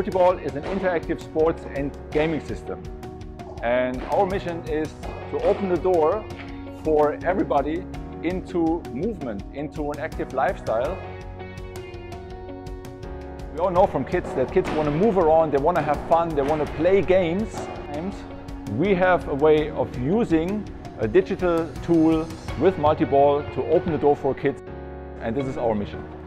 Multiball is an interactive sports and gaming system. And our mission is to open the door for everybody into movement, into an active lifestyle. We all know from kids that kids want to move around, they want to have fun, they want to play games. And We have a way of using a digital tool with multi-ball to open the door for kids and this is our mission.